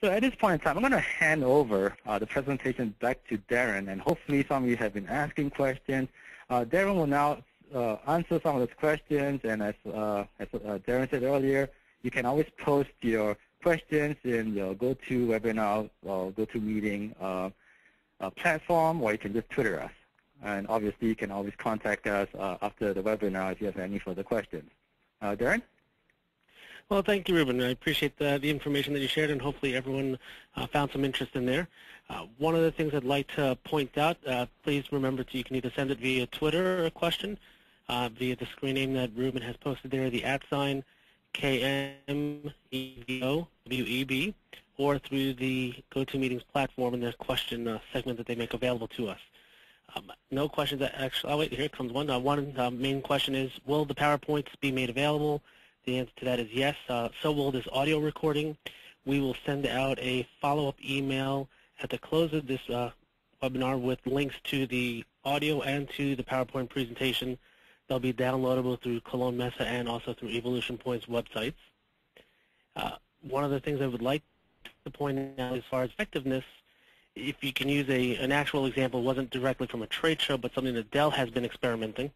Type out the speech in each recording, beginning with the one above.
So at this point in time, I'm going to hand over uh, the presentation back to Darren, and hopefully some of you have been asking questions. Uh, Darren will now uh, answer some of those questions, and as, uh, as uh, Darren said earlier, you can always post your questions in your GoToWebinar or GoToMeeting uh, platform, or you can just Twitter us. And obviously, you can always contact us after the webinar if you have any further questions. Darren? Well, thank you, Ruben. I appreciate the, the information that you shared, and hopefully everyone uh, found some interest in there. Uh, one of the things I'd like to point out, uh, please remember to, you can either send it via Twitter or a question, uh, via the screen name that Ruben has posted there, the at sign KMEVO, or through the GoToMeetings platform and their question uh, segment that they make available to us. Um, no questions. Actually, oh wait, here comes one. Uh, one main question is, will the PowerPoints be made available? The answer to that is yes. Uh, so will this audio recording. We will send out a follow-up email at the close of this uh, webinar with links to the audio and to the PowerPoint presentation. They'll be downloadable through Cologne Messe and also through Evolution Point's websites. Uh, one of the things I would like to point out as far as effectiveness, if you can use a, an actual example, wasn't directly from a trade show, but something that Dell has been experimenting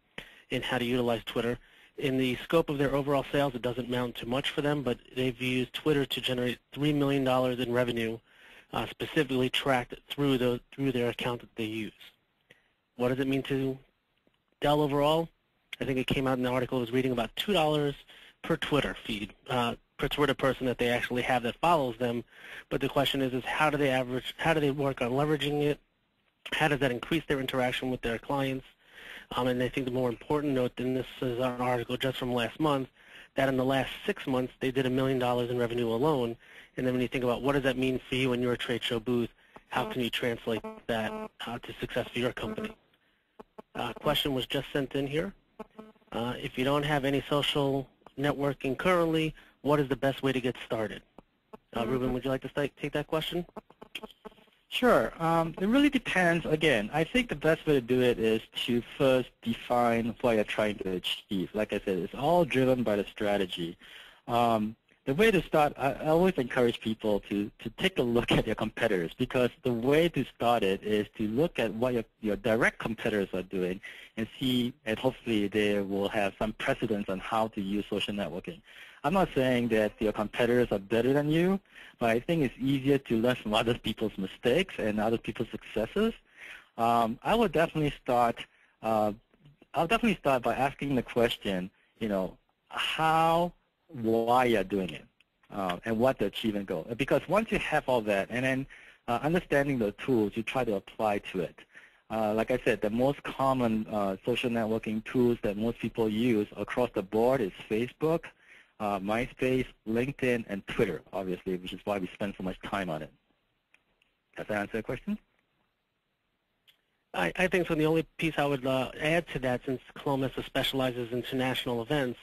in how to utilize Twitter in the scope of their overall sales, it doesn't amount to much for them, but they've used Twitter to generate $3 million in revenue uh, specifically tracked through, the, through their account that they use. What does it mean to Dell overall? I think it came out in the article I was reading about $2 per Twitter feed, uh, per Twitter person that they actually have that follows them. But the question is, is how do they average, how do they work on leveraging it? How does that increase their interaction with their clients? Um, and I think the more important note, and this is an article just from last month, that in the last six months they did a million dollars in revenue alone. And then when you think about what does that mean for you and your trade show booth, how can you translate that uh, to success for your company? Uh, question was just sent in here. Uh, if you don't have any social networking currently, what is the best way to get started? Uh, Ruben, would you like to take that question? Sure. Um, it really depends. Again, I think the best way to do it is to first define what you're trying to achieve. Like I said, it's all driven by the strategy. Um, the way to start, I, I, always encourage people to, to take a look at your competitors because the way to start it is to look at what your, your direct competitors are doing and see, and hopefully they will have some precedence on how to use social networking. I'm not saying that your competitors are better than you, but I think it's easier to learn from other people's mistakes and other people's successes. Um, I would definitely start. Uh, I'll definitely start by asking the question, you know, how, why you're doing it, uh, and what the achievement goal. Because once you have all that, and then uh, understanding the tools, you try to apply to it. Uh, like I said, the most common uh, social networking tools that most people use across the board is Facebook, uh, MySpace, LinkedIn, and Twitter, obviously, which is why we spend so much time on it. Does that answer the question? I, I think so. The only piece I would uh, add to that, since Cologne Messe specializes in international events,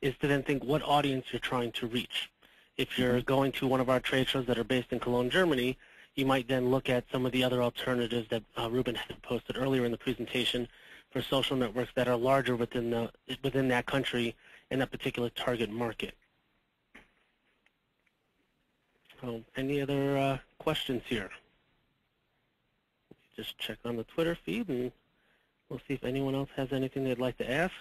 is to then think what audience you're trying to reach. If you're mm-hmm. going to one of our trade shows that are based in Cologne, Germany, you might then look at some of the other alternatives that uh, Ruben had posted earlier in the presentation for social networks that are larger within the within that country in that particular target market. So any other uh, questions here? Just check on the Twitter feed and we'll see if anyone else has anything they'd like to ask.